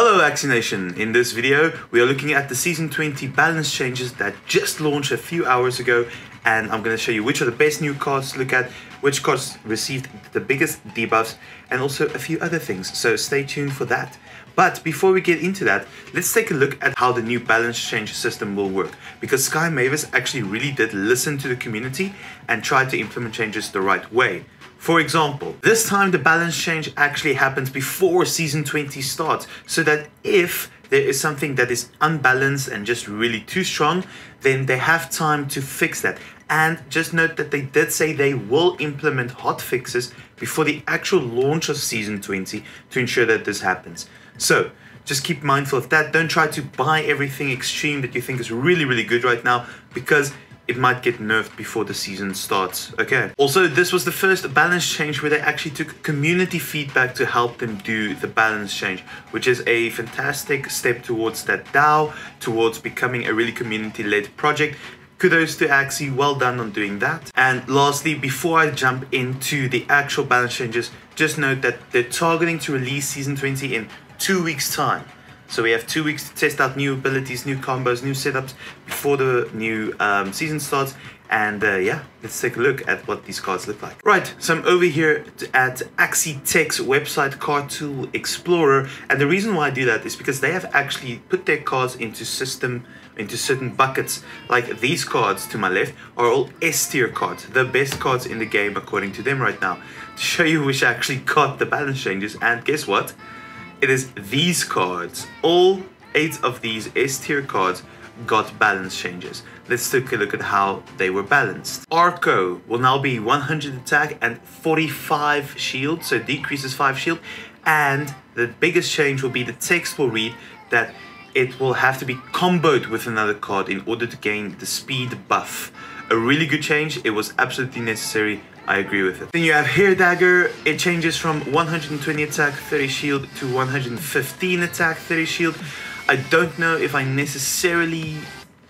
Hello Axie Nation! In this video we are looking at the Season 20 balance changes that just launched a few hours ago and I'm going to show you which are the best new cards to look at, which cards received the biggest debuffs and also a few other things, so stay tuned for that. But before we get into that, let's take a look at how the new balance change system will work. Because Sky Mavis actually really did listen to the community and tried to implement changes the right way. For example, this time the balance change actually happens before season 20 starts, so that if there is something that is unbalanced and just really too strong, then they have time to fix that. And just note that they did say they will implement hot fixes before the actual launch of season 20 to ensure that this happens. So, just keep mindful of that. Don't try to buy everything extreme that you think is really, really good right now because it might get nerfed before the season starts. Okay. Also, this was the first balance change where they actually took community feedback to help them do the balance change, which is a fantastic step towards that DAO, towards becoming a really community-led project. Kudos to Axie, well done on doing that. And lastly, before I jump into the actual balance changes, just note that they're targeting to release Season 20 in two weeks time. So we have two weeks to test out new abilities, new combos, new setups before the new um, season starts. And uh, yeah, let's take a look at what these cards look like. Right, so I'm over here at Axie Tech's website Card Tool Explorer. And the reason why I do that is because they have actually put their cards into system, into certain buckets. Like these cards to my left are all S tier cards, the best cards in the game according to them right now. To show you which actually got the balance changes. And guess what? It is these cards. All eight of these S tier cards got balance changes. Let's take a look at how they were balanced. Arco will now be 100 attack and 45 shield, so decreases 5 shield. And the biggest change will be the text will read that it will have to be comboed with another card in order to gain the speed buff. A really good change, it was absolutely necessary I agree with it. Then you have Hare Dagger. It changes from 120 attack, 30 shield to 115 attack, 30 shield. I don't know if I necessarily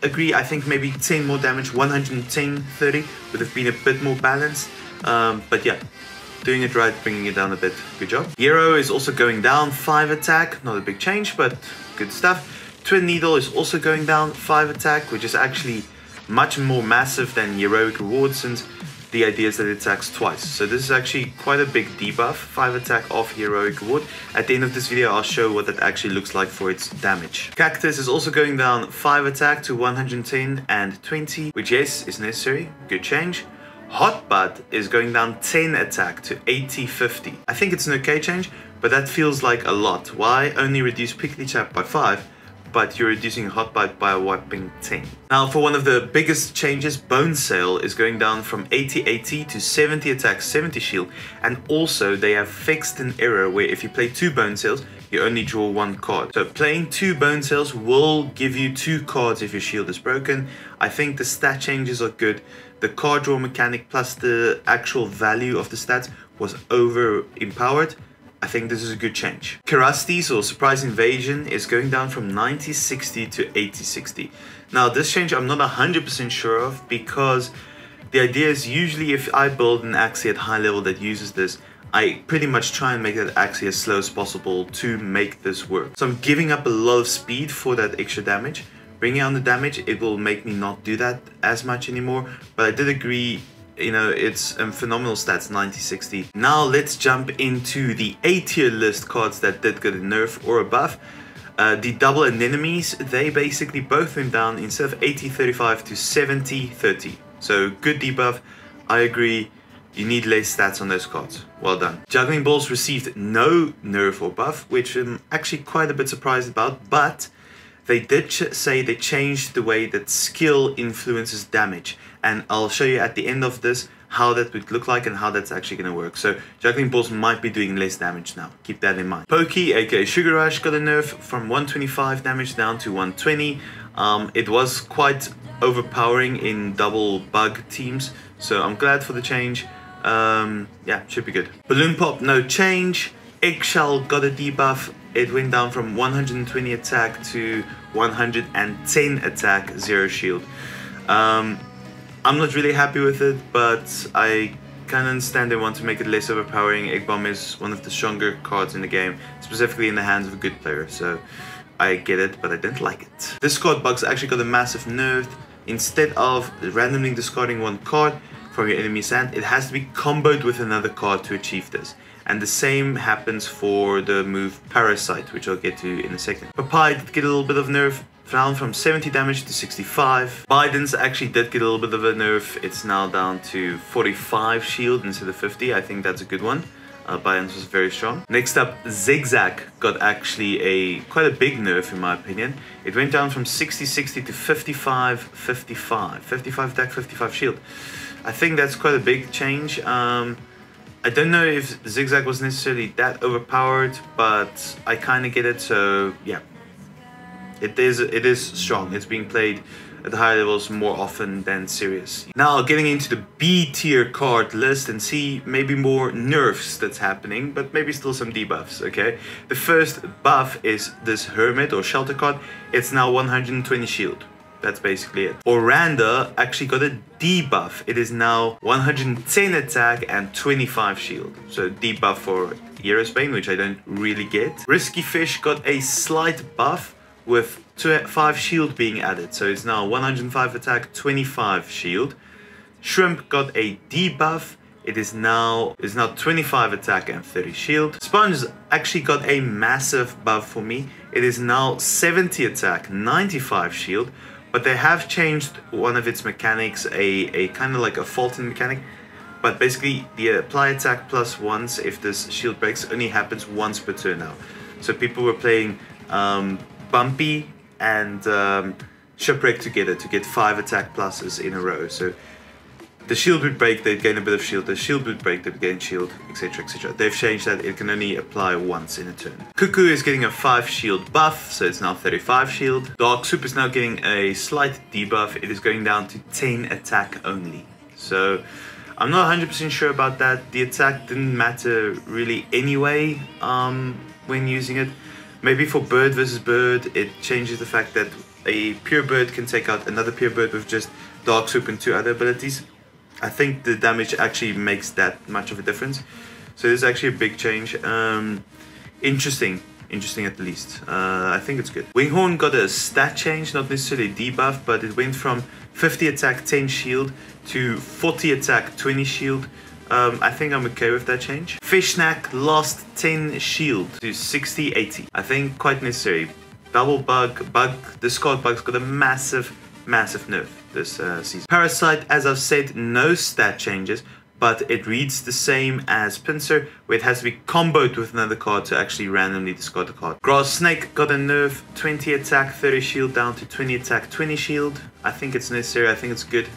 agree. I think maybe 10 more damage, 110, 30 would have been a bit more balanced. Um, but yeah, doing it right, bringing it down a bit. Good job. Hero is also going down, 5 attack. Not a big change, but good stuff. Twin Needle is also going down, 5 attack, which is actually much more massive than Heroic Reward since the idea is that it attacks twice. So this is actually quite a big debuff, 5 attack off Heroic Wood. At the end of this video I'll show what that actually looks like for its damage. Cactus is also going down 5 attack to 110 and 20, which yes, is necessary, good change. Hotbud is going down 10 attack to 80-50. I think it's an okay change, but that feels like a lot. Why only reduce Prickly Trap by 5 but you're reducing Hotbite by a whopping 10. Now for one of the biggest changes, Bone Sail is going down from 80-80 to 70 attack, 70 shield, and also they have fixed an error where if you play two Bone Sails, you only draw one card. So playing two Bone Sails will give you two cards if your shield is broken. I think the stat changes are good. The card draw mechanic plus the actual value of the stats was over empowered I think this is a good change. Cerastes or Surprise Invasion is going down from 90-60 to 80-60. Now this change I'm not 100% sure of because the idea is usually if I build an Axie at high level that uses this, I pretty much try and make that Axie as slow as possible to make this work. So I'm giving up a lot of speed for that extra damage. Bringing on the damage, it will make me not do that as much anymore, but I did agree you know, it's um, phenomenal stats, 90-60. Now let's jump into the A tier list cards that did get a nerf or a buff. Uh, the double anemones, they basically both went down instead of 80-35 to 70-30. So good debuff. I agree. You need less stats on those cards. Well done. Juggling Balls received no nerf or buff, which I'm actually quite a bit surprised about, but they did say they changed the way that skill influences damage and I'll show you at the end of this how that would look like and how that's actually going to work. So juggling balls might be doing less damage now. Keep that in mind. Pocky, aka Sugar Rush, got a nerf from 125 damage down to 120. Um, it was quite overpowering in double bug teams, so I'm glad for the change. Um, yeah, should be good. Balloon Pop, no change. Eggshell got a debuff. It went down from 120 attack to 110 attack, zero shield. Um, I'm not really happy with it, but I kind of understand they want to make it less overpowering. Egg Bomb is one of the stronger cards in the game, specifically in the hands of a good player. So I get it, but I didn't like it. This card bug's actually got a massive nerf. Instead of randomly discarding one card from your enemy's hand, it has to be comboed with another card to achieve this. And the same happens for the move Parasite, which I'll get to in a second. Papaya did get a little bit of nerf, down from 70 damage to 65. Bidens actually did get a little bit of a nerf. It's now down to 45 shield instead of 50. I think that's a good one. Uh, Bidens was very strong. Next up, Zigzag got actually a quite a big nerf in my opinion. It went down from 60-60 to 55-55. 55 attack, 55 shield. I think that's quite a big change. Um, I don't know if Zigzag was necessarily that overpowered, but I kind of get it. So yeah, it is it is strong. It's being played at higher levels more often than Sirius. Now getting into the B tier card list and see maybe more nerfs that's happening, but maybe still some debuffs, okay? The first buff is this Hermit or Shelter card. It's now 120 shield. That's basically it. Oranda actually got a debuff. It is now 110 attack and 25 shield. So debuff for Aerosbane, which I don't really get. Risky Fish got a slight buff with 5 shield being added. So it's now 105 attack, 25 shield. Shrimp got a debuff. It is now is now 25 attack and 30 shield. Sponge actually got a massive buff for me. It is now 70 attack, 95 shield but they have changed one of its mechanics, a, a kind of like a Fulton mechanic. But basically, the apply attack plus once if this shield breaks only happens once per turn now. So people were playing um, Bumpy and um, Shipwreck together to get five attack pluses in a row. So the shield would break, they'd gain a bit of shield. The shield would break, they'd gain shield, etc. etc. They've changed that, it can only apply once in a turn. Cuckoo is getting a 5 shield buff, so it's now 35 shield. Dark Swoop is now getting a slight debuff, it is going down to 10 attack only. So I'm not 100% sure about that. The attack didn't matter really anyway um, when using it. Maybe for bird versus bird, it changes the fact that a pure bird can take out another pure bird with just Dark Swoop and two other abilities. I think the damage actually makes that much of a difference. So this is actually a big change. Um, interesting, interesting at least. Uh, I think it's good. Winghorn got a stat change, not necessarily debuff, but it went from 50 attack, 10 shield to 40 attack, 20 shield. Um, I think I'm okay with that change. Fish Snack lost 10 shield to 60, 80. I think quite necessary. Double bug, bug, the Scott bug's got a massive, massive nerf this uh, season. Parasite, as I've said, no stat changes, but it reads the same as Pincer, where it has to be comboed with another card to actually randomly discard the card. Grass Snake got a nerf, 20 attack, 30 shield down to 20 attack, 20 shield. I think it's necessary, I think it's good.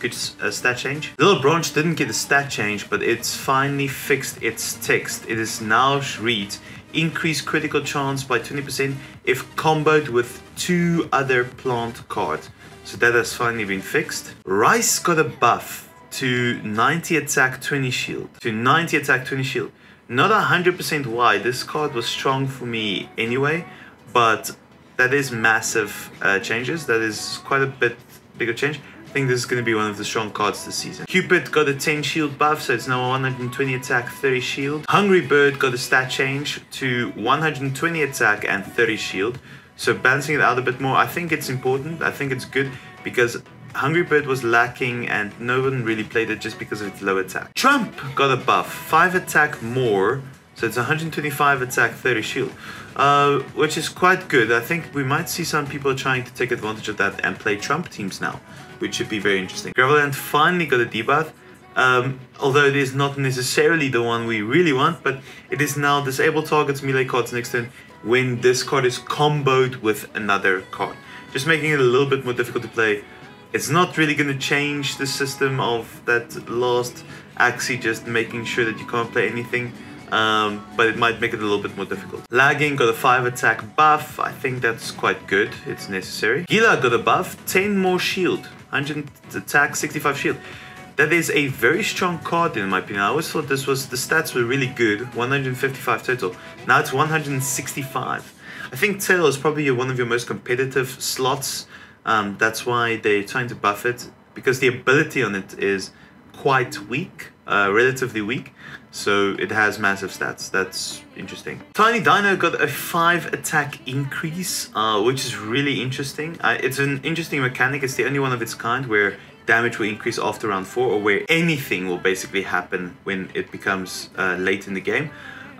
Good uh, stat change. Little Branch didn't get a stat change, but it's finally fixed its text. It is now reads increase critical chance by 20% if comboed with two other plant cards. So that has finally been fixed. Rice got a buff to 90 attack, 20 shield. To 90 attack, 20 shield. Not 100% why. This card was strong for me anyway, but that is massive uh, changes. That is quite a bit bigger change. I think this is going to be one of the strong cards this season. Cupid got a 10 shield buff, so it's now 120 attack, 30 shield. Hungry Bird got a stat change to 120 attack and 30 shield. So balancing it out a bit more, I think it's important. I think it's good because Hungry Bird was lacking and no one really played it just because of its low attack. Trump got a buff, 5 attack more, so it's 125 attack, 30 shield, uh, which is quite good. I think we might see some people trying to take advantage of that and play Trump teams now, which should be very interesting. Gravel Ant finally got a debuff, um, although it is not necessarily the one we really want, but it is now disable targets melee cards next turn when this card is comboed with another card. Just making it a little bit more difficult to play. It's not really going to change the system of that last Axie, just making sure that you can't play anything. Um, but it might make it a little bit more difficult. Lagging got a 5 attack buff, I think that's quite good, it's necessary. Gila got a buff, 10 more shield, 100 attack, 65 shield. That is a very strong card in my opinion. I always thought this was, the stats were really good, 155 total. Now it's 165. I think Tail is probably one of your most competitive slots. Um, that's why they're trying to buff it, because the ability on it is quite weak. uh, relatively weak. So it has massive stats. That's interesting. Tiny Dino got a 5 attack increase, uh, which is really interesting. Uh, it's an interesting mechanic. It's the only one of its kind where damage will increase after round 4 or where anything will basically happen when it becomes uh, late in the game.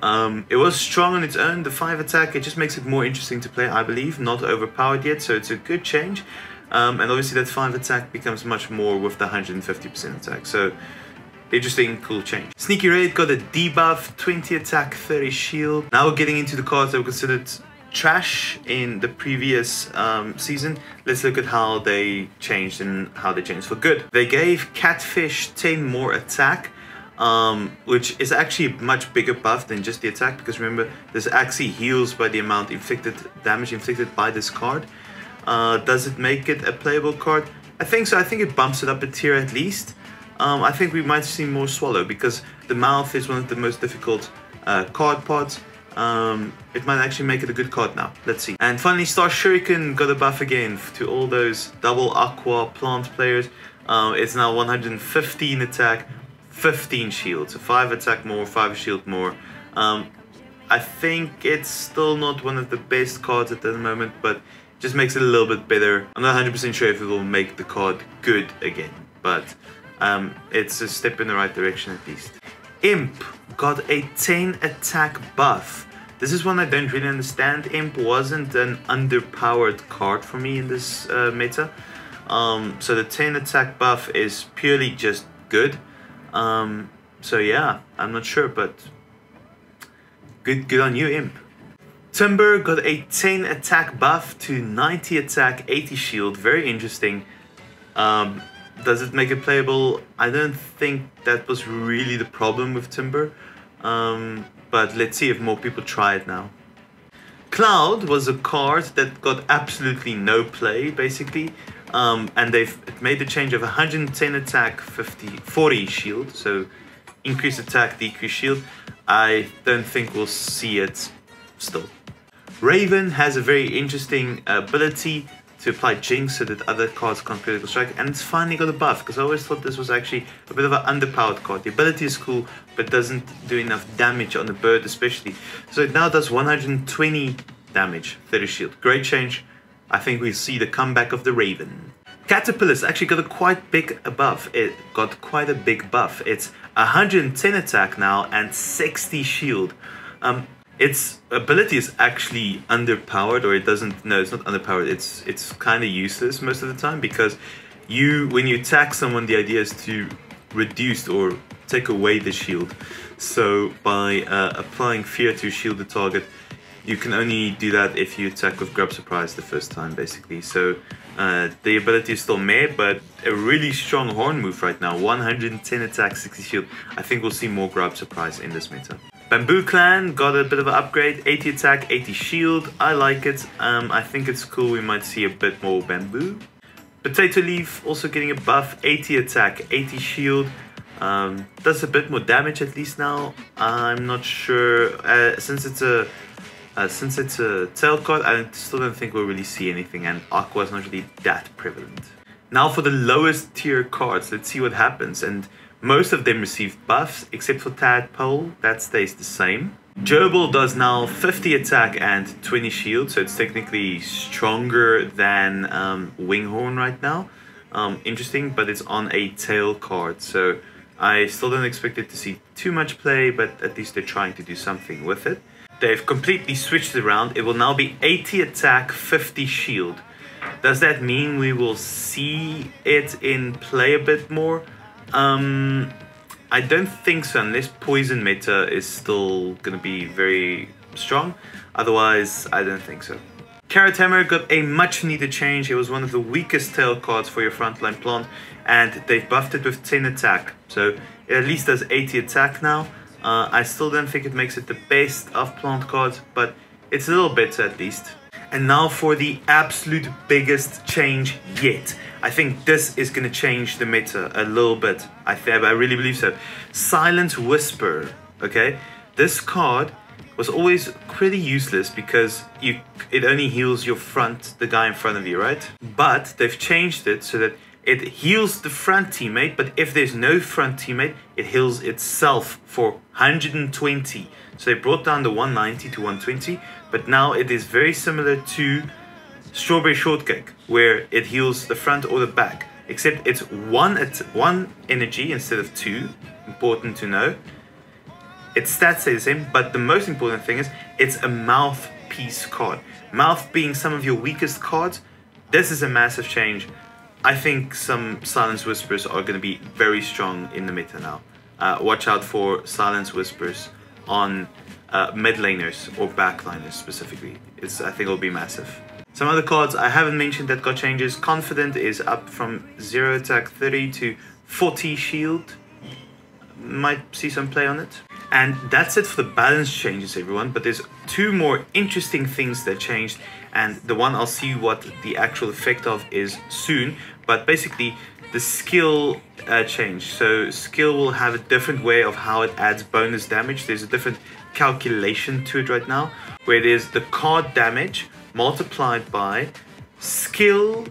Um, it was strong on its own, the 5 attack, it just makes it more interesting to play, I believe. Not overpowered yet, so it's a good change. Um, and obviously that 5 attack becomes much more with the 150% attack. So Interesting, cool change. Sneaky Raid got a debuff, 20 attack, 30 shield. Now we're getting into the cards that were considered trash in the previous um, season. Let's look at how they changed and how they changed for good. They gave Catfish 10 more attack, um, which is actually a much bigger buff than just the attack because remember, this actually heals by the amount inflicted damage inflicted by this card. Uh, does it make it a playable card? I think so. I think it bumps it up a tier at least um, I think we might see more Swallow because the mouth is one of the most difficult uh, card pods. Um, it might actually make it a good card now. Let's see. And finally, Star Shuriken got a buff again to all those double aqua plant players. Um, it's now 115 attack, 15 shield. So 5 attack more, 5 shield more. Um, I think it's still not one of the best cards at the moment, but just makes it a little bit better. I'm not 100% sure if it will make the card good again, but um, it's a step in the right direction at least. Imp got a 10 attack buff. This is one I don't really understand. Imp wasn't an underpowered card for me in this uh, meta. Um, so the 10 attack buff is purely just good. Um, so yeah, I'm not sure, but good, good on you, Imp. Timber got a 10 attack buff to 90 attack, 80 shield. Very interesting. Um, does it make it playable? I don't think that was really the problem with Timber. Um, but let's see if more people try it now. Cloud was a card that got absolutely no play, basically. Um, and they've made the change of 110 attack, 50, 40 shield. So increase attack, decrease shield. I don't think we'll see it still. Raven has a very interesting ability to apply Jinx so that other cards can't critical strike, and it's finally got a buff, because I always thought this was actually a bit of an underpowered card. The ability is cool, but doesn't do enough damage on the bird especially. So it now does 120 damage, 30 shield. Great change. I think we see the comeback of the Raven. Caterpillar's actually got a quite big buff. It got quite a big buff. It's 110 attack now and 60 shield. Um, its ability is actually underpowered or it doesn't no it's not underpowered it's it's kind of useless most of the time because you when you attack someone the idea is to reduce or take away the shield. So by uh, applying fear to shield the target you can only do that if you attack with grab surprise the first time basically. So uh, the ability is still meh but a really strong horn move right now. 110 attack 60 shield. I think we'll see more grab surprise in this meta Bamboo Clan got a bit of an upgrade, 80 attack, 80 shield. I like it. Um, I think it's cool. We might see a bit more bamboo. Potato Leaf also getting a buff, 80 attack, 80 shield. Um, does a bit more damage at least now. I'm not sure uh, since it's a uh, since it's a tail card. I still don't think we'll really see anything, and Aqua is not really that prevalent. Now for the lowest tier cards, let's see what happens. And most of them receive buffs, except for Tadpole, that stays the same. Gerbil does now 50 attack and 20 shield, so it's technically stronger than um, Winghorn right now. Um, interesting, but it's on a tail card, so I still don't expect it to see too much play, but at least they're trying to do something with it. They've completely switched around. It will now be 80 attack, 50 shield. Does that mean we will see it in play a bit more? Um, I don't think so, unless Poison Meta is still going to be very strong. Otherwise, I don't think so. Carrot Hammer got a much needed change. It was one of the weakest tail cards for your frontline plant, and they've buffed it with 10 attack. So it at least does 80 attack now. Uh, I still don't think it makes it the best of plant cards, but it's a little better at least. And now for the absolute biggest change yet. I think this is going to change the meta a little bit. I, th I really believe so. Silent Whisper, okay? This card was always pretty useless because you it only heals your front, the guy in front of you, right? But they've changed it so that it heals the front teammate, but if there's no front teammate, it heals itself for 120. So they brought down the 190 to 120, but now it is very similar to Strawberry Shortcake, where it heals the front or the back, except it's one at one energy instead of two. Important to know. Its stats stay the same, but the most important thing is it's a mouthpiece card. Mouth being some of your weakest cards, this is a massive change. I think some Silence Whispers are going to be very strong in the meta now. Uh, watch out for Silence Whispers on uh, mid laners or backliners specifically. It's, I think it'll be massive. Some other cards I haven't mentioned that got changes. Confident is up from 0 attack 30 to 40 shield. Might see some play on it. And that's it for the balance changes, everyone. But there's two more interesting things that changed, and the one I'll see what the actual effect of is soon. But basically, the skill uh, change. So skill will have a different way of how it adds bonus damage. There's a different calculation to it right now, where there's the card damage multiplied by skill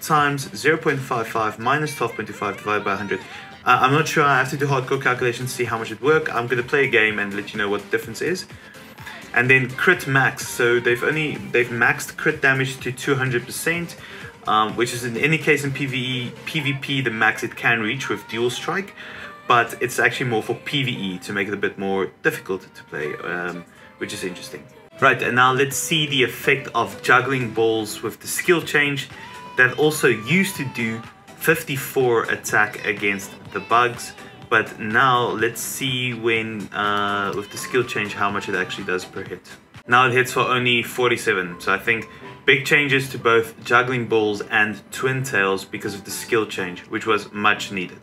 times 0.55 minus 12.25 divided by 100. Uh, I'm not sure, I have to do hardcore calculations to see how much it work. I'm going to play a game and let you know what the difference is. And then crit max, so they've only, they've maxed crit damage to 200%, um, which is in any case in PvE, PvP the max it can reach with dual strike, but it's actually more for PvE to make it a bit more difficult to play, um, which is interesting. Right, and now let's see the effect of juggling balls with the skill change that also used to do 54 attack against the bugs but now let's see when uh, with the skill change how much it actually does per hit now it hits for only 47 so I think big changes to both juggling balls and twin tails because of the skill change which was much needed